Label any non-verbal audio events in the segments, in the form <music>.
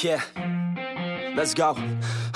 Yeah, let's go.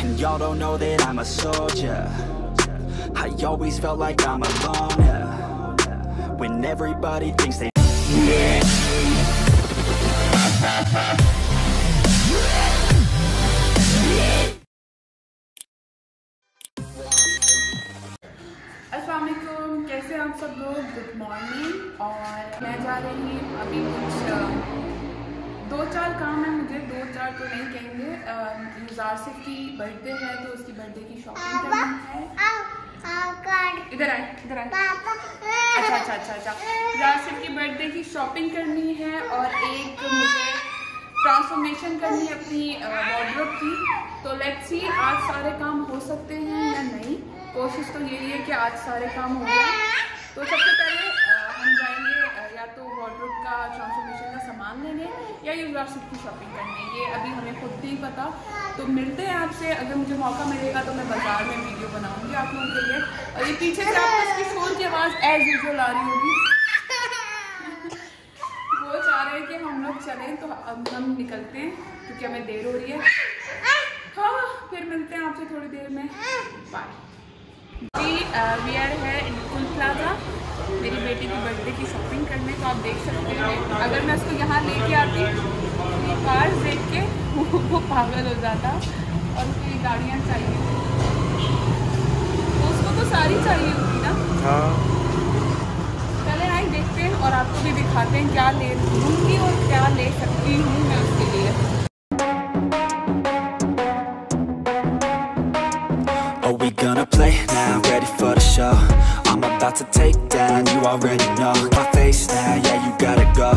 And y'all don't know that I'm a soldier I always felt like I'm alone yeah. When everybody thinks they अस्सलाम वालेकुम कैसे हैं आप सब लोग good morning और मैं जा रही हूँ अभी कुछ अ, दो चार काम है मुझे दो चार तो नहीं कहेंगे। युजारसिफ की बर्थडे है तो उसकी बर्थडे की शॉपिंग करनी है। इधर आए इधर आए। अच्छा अच्छा अच्छा अच्छा। युजारसिफ की बर्थडे की शॉपिंग करनी है और एक मुझे ट्रांसफॉर्मेशन करनी है अपनी वार्डरोब की। तो लेट्स सी आज सारे काम हो सकते हैं या नहीं। कोशिश तो यही है कि आज सारे काम हो जाए। तो सबसे पहले हम जाएँगे या तो वार्डरोब का ट्रांसफॉर्मेशन सामान लेने या यूनिवर्सिटी की शॉपिंग करने ये अभी हमें खुद नहीं पता। तो मिलते हैं आपसे, अगर मुझे मौका मिलेगा तो मैं बाज़ार में वीडियो बनाऊँगी आप लोगों के लिए। और ये पीछे से आपको इसकी शोर की आवाज़ एज यूजल आ रही होगी। वो चाह रहे हैं कि हम लोग चलें तो अब हम निकलते हैं, क्योंकि हमें देर हो रही है। हाँ फिर मिलते हैं आपसे थोड़ी देर में। बाय वी आर है कुल प्लाजा बेटी की बर्थडे की शॉपिंग करने तो आप देख सकते हैं। अगर मैं उसको यहाँ लेके आती तो ये कार्स देख के <laughs> वो पागल हो जाता और उसको ये गाड़ियाँ चाहिए। तो उसको तो सारी चाहिए होती ना। हाँ। चले आए देखते हैं और आपको भी दिखाते हैं क्या ले लूँगी और क्या ले सकती हूँ मैं उसके लिए। We gonna play now? Ready for the I'm about to take down, you already know. My face now, yeah, you gotta go.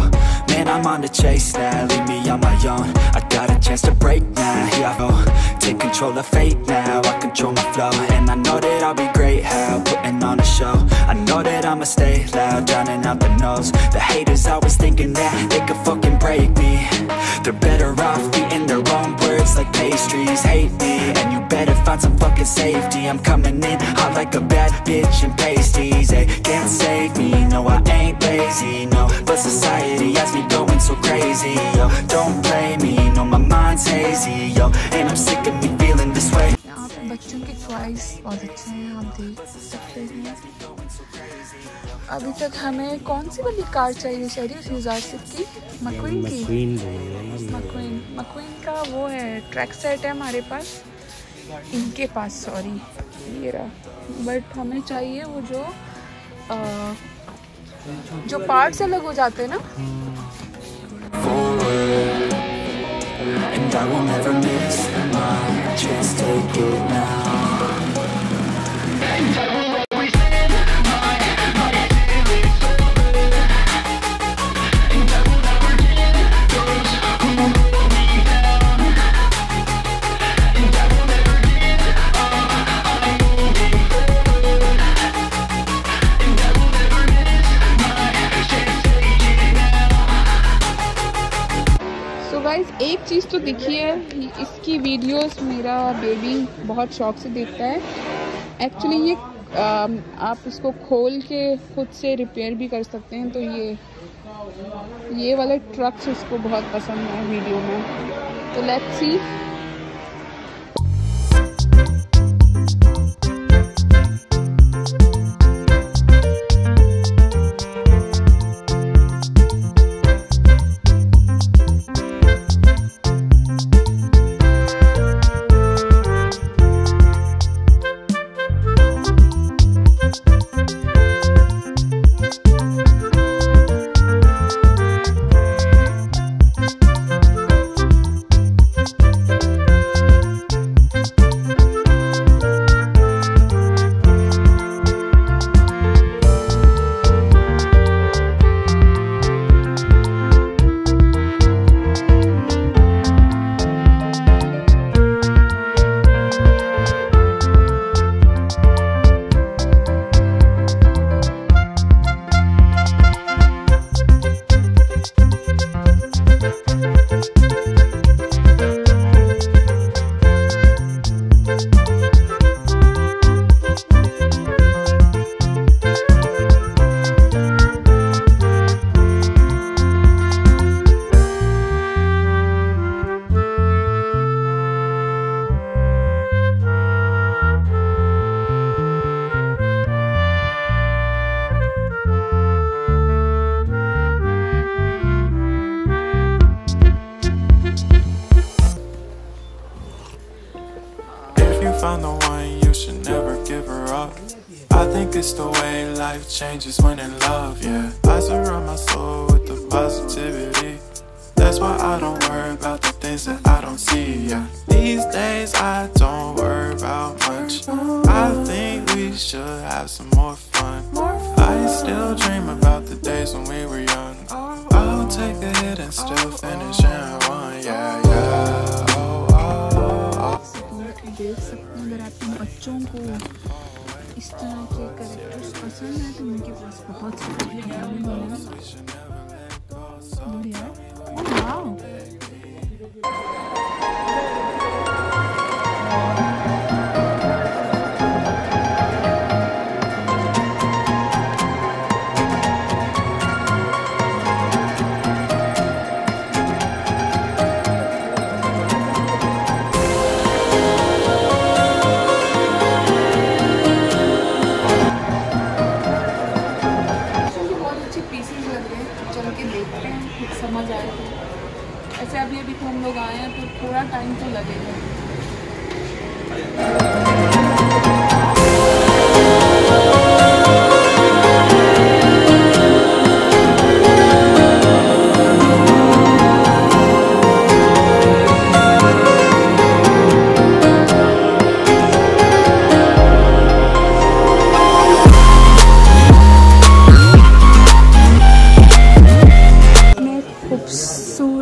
Man, I'm on the chase now, leave me on my own. I got a chance to break now, here I go. Take control of fate now, I control my flow. And I know that I'll be great, how? Putting on a show. I know that I'ma stay loud, drowning out the noise. The haters always thinking that they could fucking safety I'm coming in hot like a bad bitch in pasties They can't save me, no I ain't lazy, no But society has me going so crazy, yo Don't blame me, no my mind's hazy, yo And I'm sick of me feeling this way यहाँ पे बच्चों की choice बहुत अच्छे हैं आप देख सकते हैं अभी तक हमें कौन सी वाली कार चाहिए शहरी उस यूजारसिफ की मक्वीन की क्वीन बोल मक्वीन मक्वीन का वो है ट्रैक सेट है हमारे पास इनके पास सॉरी ये रहा बट हमें चाहिए वो जो आ, जो पार्ट्स अलग हो जाते हैं ना. एक देखिए दिखी इसकी वीडियोस मेरा बेबी बहुत शौक से देखता है। एक्चुअली ये आ, आप इसको खोल के खुद से रिपेयर भी कर सकते हैं तो ये ये वाले ट्रक्स उसको बहुत पसंद है वीडियो में। तो let's see Thank life changes when in love, yeah. I surround my soul with the positivity. That's why I don't worry about the things that I don't see, yeah. These days I don't worry about much. I think we should have some more fun. I still dream about the days when we were young. I'll take a hit and still finish in one, yeah, yeah. Oh, oh, oh. देख सकते हैं अगर आपके बच्चों को इस तरह के करेक्टर्स पसंद है तो उनके पास बहुत सारे हैं।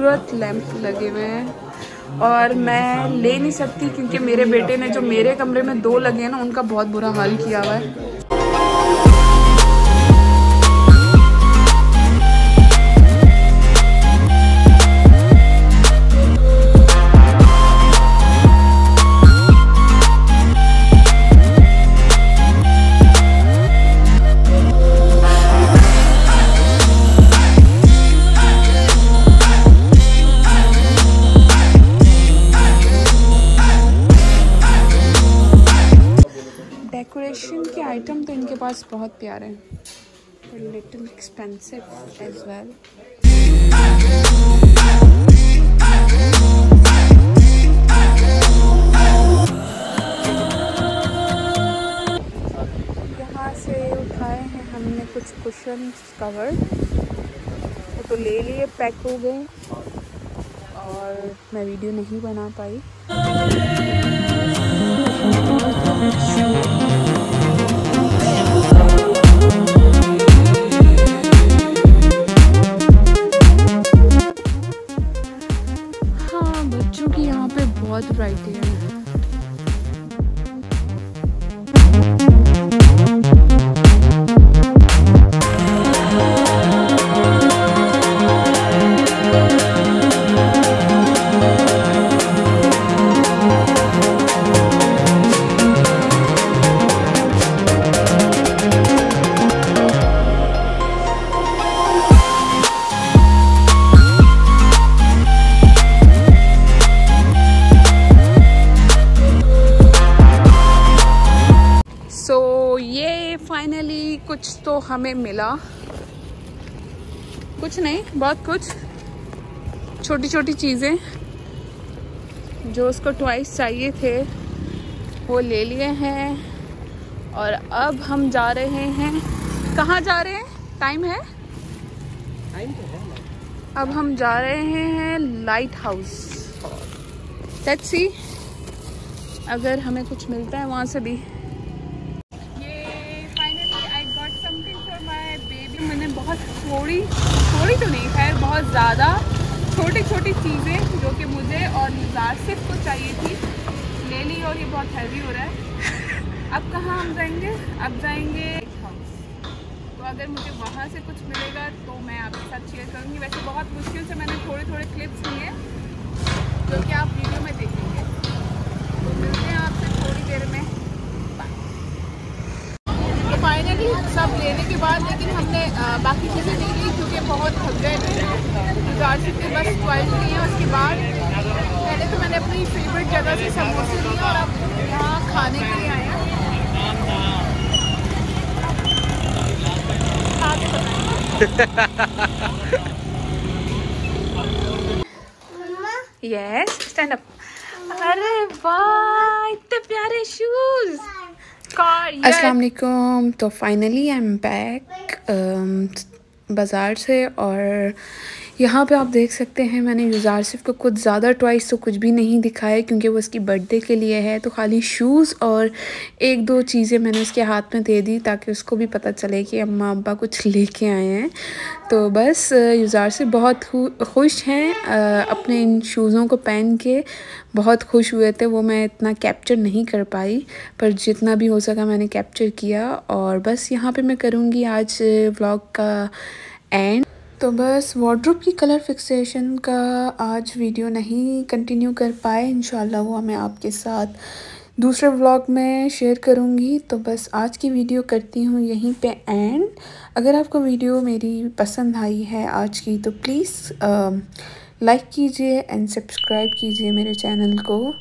खूबसूरत लैंप लगे हुए हैं। और मैं ले नहीं सकती क्योंकि मेरे बेटे ने जो मेरे कमरे में दो लगे हैं ना, उनका बहुत बुरा हाल किया हुआ है। पास बहुत प्यारे हैं। लिटिल एक्सपेंसिव एज वेल यहाँ से उठाए हैं हमने कुछ कुशन कवर वो तो ले लिए पैक हो गए। और मैं वीडियो नहीं बना पाई। फाइनली कुछ तो हमें मिला। कुछ नहीं बहुत कुछ। छोटी छोटी चीज़ें जो उसको ट्वाइस चाहिए थे वो ले लिए हैं। और अब हम जा रहे हैं। कहाँ जा रहे हैं? टाइम है? टाइम तो है अब हम जा रहे हैं लाइट हाउस लेट्स सी अगर हमें कुछ मिलता है वहाँ से भी। थोड़ी थोड़ी तो नहीं, खैर, बहुत ज़्यादा छोटी छोटी चीज़ें जो कि मुझे और मुजासिफ को चाहिए थी, ले ली और ये बहुत हैवी हो रहा है। <laughs> अब कहाँ हम जाएँगे? अब जाएँगे तो अगर मुझे वहाँ से कुछ मिलेगा तो मैं आपके साथ शेयर करूँगी। वैसे बहुत मुश्किल से मैंने थोड़े थोड़े क्लिप्स लिए जो कि आप वीडियो में देखेंगे। तो मिलते हैं आपसे थोड़ी देर में तो फाइनली सब लेने के बाद, लेकिन हमने बाकी चीज़ें नहीं ली क्योंकि बहुत थक गए थे। गार्डशिप के बस ट्वाइस लिए हैं, उसके बाद पहले तो मैंने अपनी फेवरेट जगह से समोसे लिए और अब यहाँ खाने के लिए आए हैं। यस स्टैंड अप अरे वाह! अस्सलाम वालेकुम तो फाइनली आई एम बैक बाज़ार से और यहाँ पे आप देख सकते हैं मैंने युजारसिफ को कुछ ज़्यादा टॉइस तो कुछ भी नहीं दिखाया क्योंकि वो उसकी बर्थडे के लिए है। तो खाली शूज़ और एक दो चीज़ें मैंने उसके हाथ में दे दी ताकि उसको भी पता चले कि अम्मा अब्बा कुछ लेके आए हैं। तो बस युजारसिफ बहुत खुश हैं। अपने इन शूज़ों को पहन के बहुत खुश हुए थे। वो मैं इतना कैप्चर नहीं कर पाई, पर जितना भी हो सका मैंने कैप्चर किया। और बस यहाँ पे मैं करूँगी आज व्लॉग का एंड। तो बस वार्ड्रोब की कलर फिक्सेशन का आज वीडियो नहीं कंटिन्यू कर पाए। इन वो मैं आपके साथ दूसरे व्लॉग में शेयर करूँगी तो बस आज की वीडियो करती हूँ यहीं पे एंड अगर आपको वीडियो मेरी पसंद आई है आज की तो प्लीज़ लाइक कीजिए एंड सब्सक्राइब कीजिए मेरे चैनल को.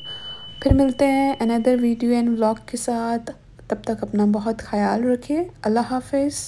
फिर मिलते हैं अनदर वीडियो एंड व्लॉग के साथ. तब तक अपना बहुत ख्याल रखें. अल्लाह हाफिज़.